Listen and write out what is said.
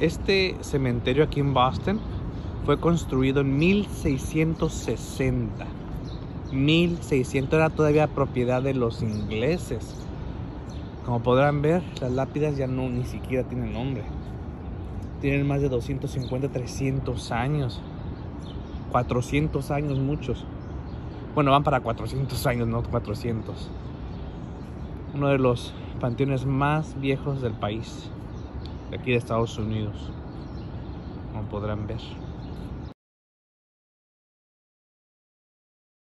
Este cementerio aquí en Boston fue construido en 1660. 1600 era todavía propiedad de los ingleses. Como podrán ver, las lápidas ya no ni siquiera tienen nombre. Tienen más de 250, 300 años. 400 años muchos. Bueno, van para 400 años, no 400. Uno de los panteones más viejos del país, de aquí de Estados Unidos, como podrán ver.